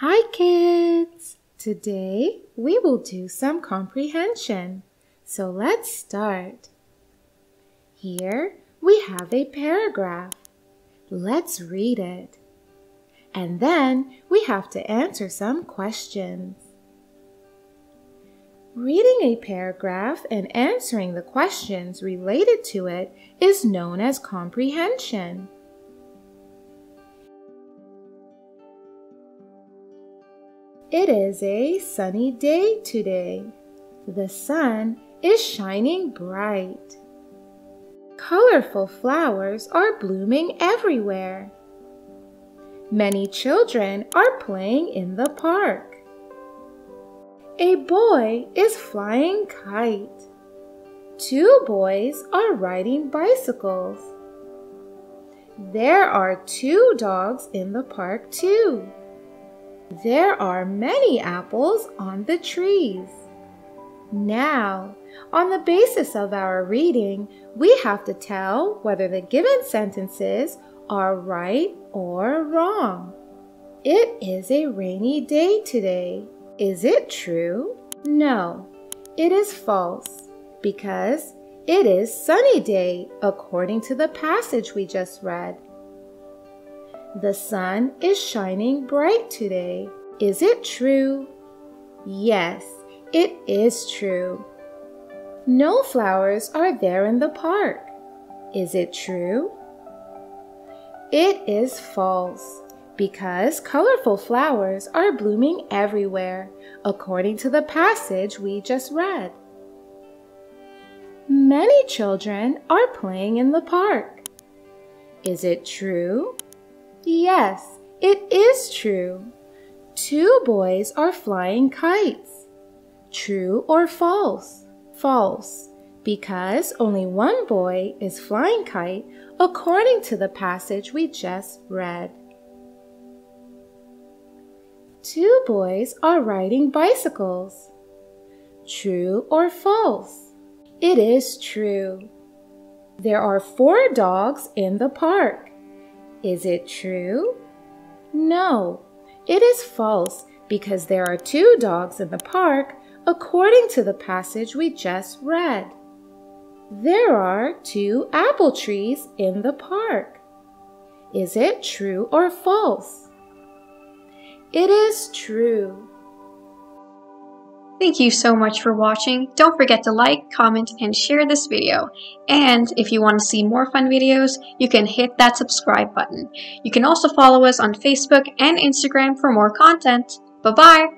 Hi kids! Today we will do some comprehension. So let's start. Here we have a paragraph. Let's read it. And then we have to answer some questions. Reading a paragraph and answering the questions related to it is known as comprehension. It is a sunny day today. The sun is shining bright. Colorful flowers are blooming everywhere. Many children are playing in the park. A boy is flying kite. Two boys are riding bicycles. There are two dogs in the park too. There are many apples on the trees. Now, on the basis of our reading, we have to tell whether the given sentences are right or wrong. It is a rainy day today. Is it true? No, it is false because it is sunny day according to the passage we just read. The sun is shining bright today. Is it true? Yes, it is true. No flowers are there in the park. Is it true? It is false because colorful flowers are blooming everywhere, according to the passage we just read. Many children are playing in the park. Is it true? Yes, it is true. Two boys are flying kites. True or false? False, because only one boy is flying kite according to the passage we just read. Two boys are riding bicycles. True or false? It is true. There are four dogs in the park. Is it true? No, it is false because there are two dogs in the park according to the passage we just read. There are two apple trees in the park. Is it true or false? It is true. Thank you so much for watching. Don't forget to like, comment, and share this video. And if you want to see more fun videos, you can hit that subscribe button. You can also follow us on Facebook and Instagram for more content. Bye-bye!